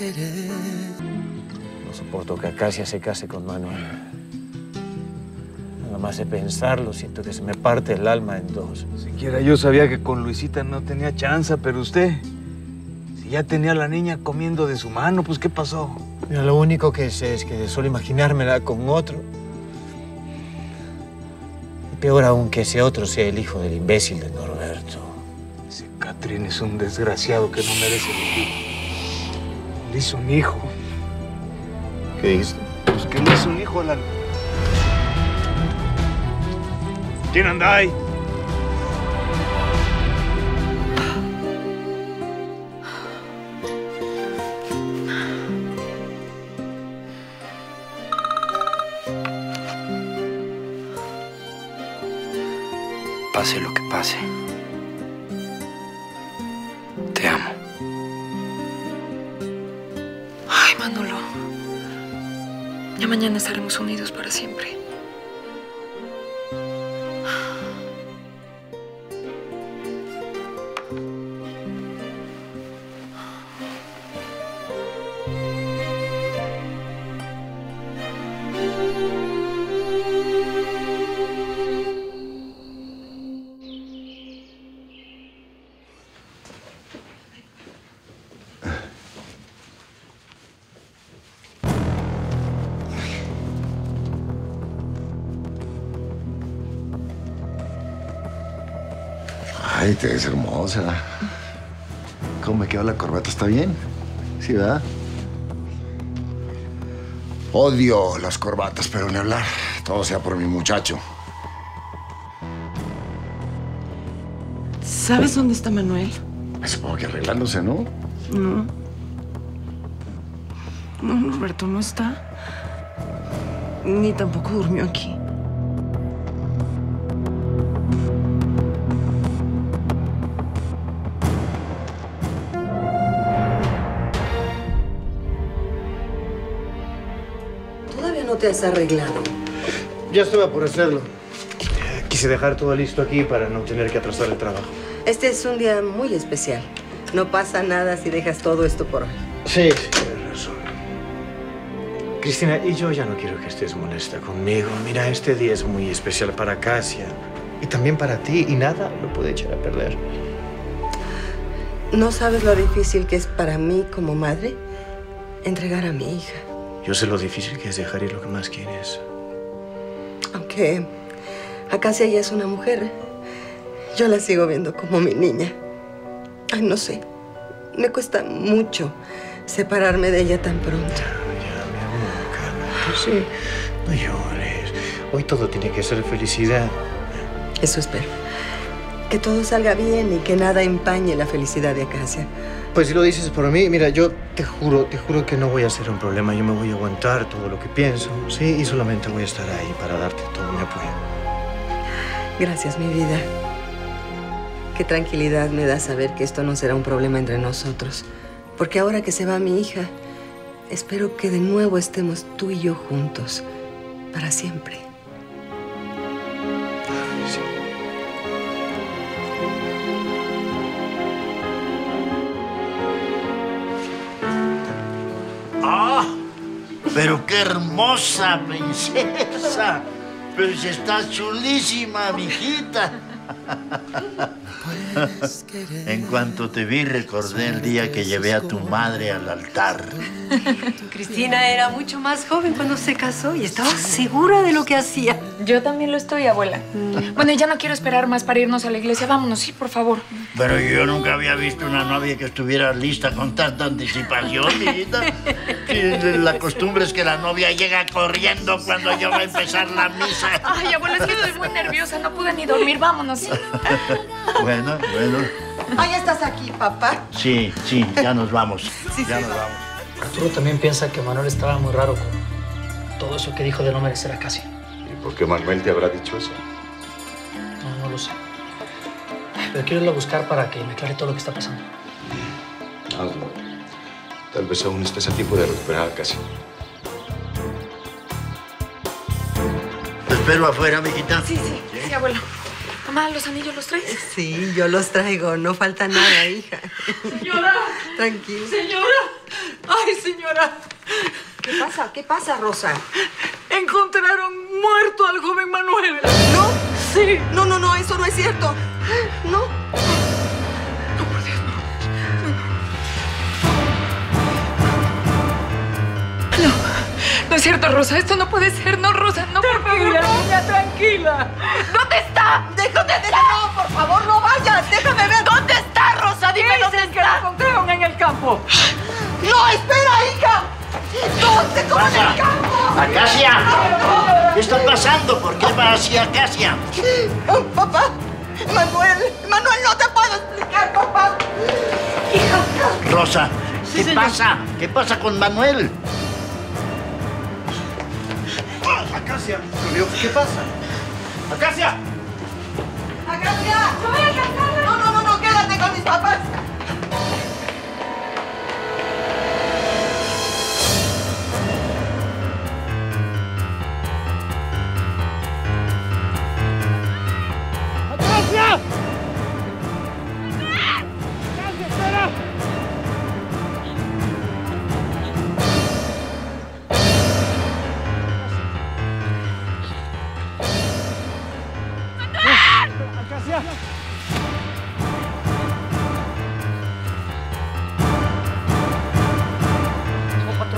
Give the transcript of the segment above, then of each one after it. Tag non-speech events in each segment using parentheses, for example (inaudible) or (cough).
querer. No soporto que Acacia se case con Manuel. Nada más de pensarlo, siento que se me parte el alma en dos. Siquiera yo sabía que con Luisita no tenía chance, pero usted, si ya tenía a la niña comiendo de su mano, pues ¿qué pasó? Mira, lo único que sé es que de solo imaginármela con otro. Y peor aún que ese otro sea el hijo del imbécil de Norberto. Ese Catrín es un desgraciado que no merece vivir. Le hizo un hijo. ¿Qué dices? Pues que le hizo un hijo a la... ¿Quién anda ahí? Pase lo que pase. Mañana estaremos unidos para siempre. Ay, te ves hermosa. ¿Cómo me quedó la corbata? ¿Está bien? Sí, ¿verdad? Odio las corbatas, pero ni hablar. Todo sea por mi muchacho. ¿Sabes dónde está Manuel? Supongo que arreglándose, ¿no? No. No, Roberto no está. Ni tampoco durmió aquí. Todavía no te has arreglado. Ya estaba por hacerlo. Quise dejar todo listo aquí para no tener que atrasar el trabajo. Este es un día muy especial. No pasa nada si dejas todo esto por hoy. Sí, sí, tienes razón. Cristina, y yo ya no quiero que estés molesta conmigo. Mira, este día es muy especial para Casia. Y también para ti. Y nada lo puede echar a perder. ¿No sabes lo difícil que es para mí como madre entregar a mi hija? Yo sé lo difícil que es dejar ir lo que más quieres. Aunque Acacia ya es una mujer, yo la sigo viendo como mi niña. Ay, no sé. Me cuesta mucho separarme de ella tan pronto. Ya, mi amor, cálmate. Sí, no llores. Hoy todo tiene que ser felicidad. Eso espero. Que todo salga bien y que nada empañe la felicidad de Acacia. Pues si lo dices por mí, mira, yo te juro, te juro que no voy a ser un problema. Yo me voy a aguantar todo lo que pienso, ¿sí? Y solamente voy a estar ahí para darte todo mi apoyo. Gracias, mi vida. Qué tranquilidad me da saber que esto no será un problema entre nosotros. Porque ahora que se va mi hija, espero que de nuevo estemos tú y yo juntos. Para siempre. Pero qué hermosa princesa. Pero si estás chulísima, mijita. En cuanto te vi, recordé el día que llevé a tu madre al altar. Cristina era mucho más joven cuando se casó y estaba segura de lo que hacía. Yo también lo estoy, abuela. Bueno, ya no quiero esperar más para irnos a la iglesia. Vámonos, sí, por favor. Pero yo nunca había visto una novia que estuviera lista con tanta anticipación, (laughs) mijita. Sí, La costumbre es que la novia llega corriendo cuando ya va a empezar la misa. Ay, abuela, es que estoy muy nerviosa. No pude ni dormir. Vámonos. Bueno, bueno. Ah, ya estás aquí, papá. Sí, sí, ya nos vamos. (laughs) ya nos vamos. Arturo también piensa que Manuel estaba muy raro con todo eso que dijo de no merecer a Casi. ¿Y por qué Manuel te habrá dicho eso? No, no lo sé. Pero quiero irlo a buscar para que me aclare todo lo que está pasando. Hazlo. Tal vez aún estés a tiempo de recuperar a Casi. Te espero afuera, mijita. Sí, sí, sí, abuelo. Mamá, ¿los anillos los traes? Sí, yo los traigo. No falta nada, hija. Señora. Tranquila. Señora. Ay, señora. ¿Qué pasa? ¿Qué pasa, Rosa? Encontraron muerto al joven Manuel. ¿No? Sí. No, no, no, eso no es cierto. No. No es cierto, Rosa. Esto no puede ser. No, Rosa. No, por favor. Tranquila, no. niña, tranquila. ¿Dónde está? Déjame ver. No, por favor, no vayas. Déjame ver. ¿Dónde está, Rosa? Dime dónde Dicen que la está. encontraron en el campo. No, espera, hija. ¿Dónde? ¿Cómo en el campo? ¡Acacia! ¿Qué está pasando? ¿Por qué va hacia Acacia? Oh, papá. Manuel. Manuel, no te puedo explicar, papá. Hija. Rosa, ¿qué pasa? ¿Qué pasa con Manuel? Acacia, ¿qué pasa? ¡Acacia! ¡Acacia! ¡No voy a casarme! No, no, no, no, quédate con mis papás.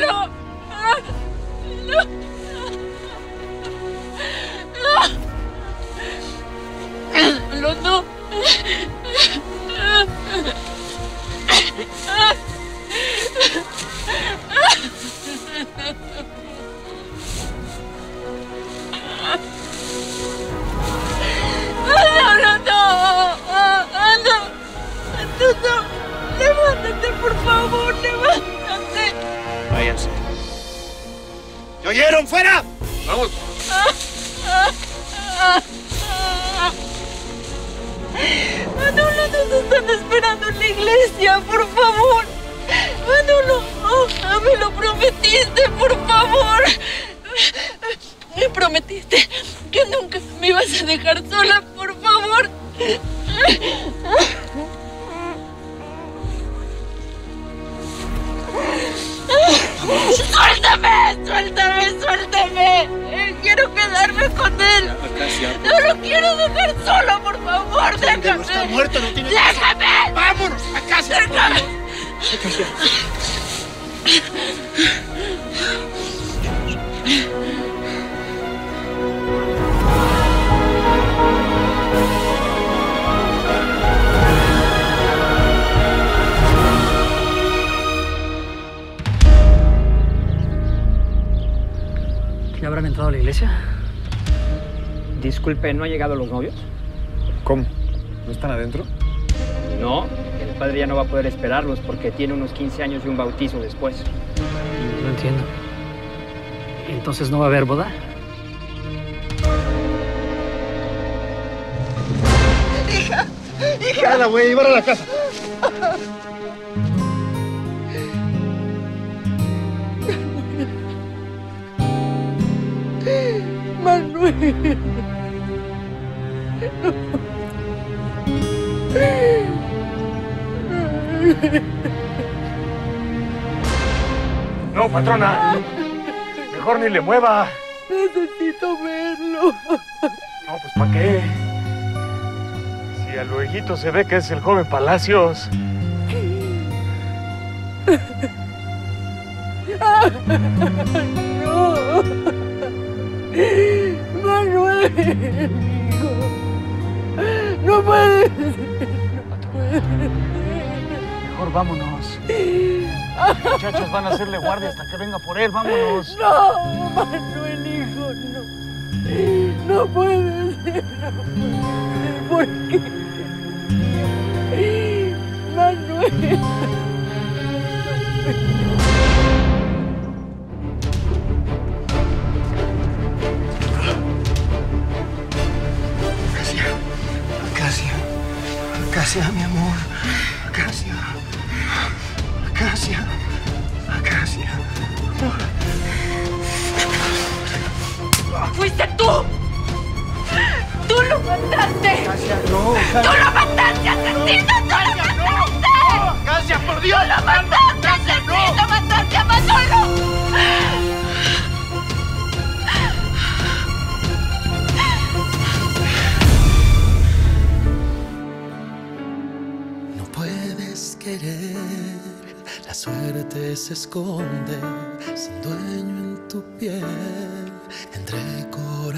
¡No! Oyeron? ¡Fuera! Vamos. Manolo, nos están esperando en la iglesia, por favor. Manolo, oh, me lo prometiste, por favor. Me prometiste que nunca me ibas a dejar sola, por favor. ¡Suéltame! ¡Suéltame! ¡Suéltame! Eh, Quiero quedarme con él. No lo quiero dejar solo, por favor. Déjame. está muerto, no tiene- ¡Déjame! ¡Vámonos! ¡Acacia! ¡Déjame! ¿Ya habrán entrado a la iglesia? Disculpe, ¿no han llegado los novios? ¿Cómo? ¿No están adentro? No, el padre ya no va a poder esperarlos porque tiene unos 15 años y un bautizo después. No entiendo. Entonces no va a haber boda. Hija. Hija. Ya la voy a llevar a la casa. No, patrona. Mejor ni le mueva. Necesito verlo. No, pues ¿para qué? Si a luego se ve que es el joven Palacios. No. No puede ser. Mejor vámonos. Muchachos van a hacerle guardia hasta que venga por él. Vámonos. No, Manuel, hijo, no. No puede ser, no puede ser. ¿Por qué? Manuel. Tú! ¡Tú lo mataste! Acacia, no. ¡Tú lo mataste, asesino! ¡Tú lo mataste! ¡Acacia, por Dios! ¡Tú lo mataste, asesino! ¡Mataste a Manolo! No puedes querer, la suerte se esconde sin dueño en tu piel. Entre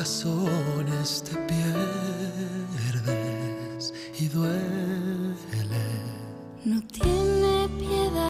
razones te pierdes y duele. No tiene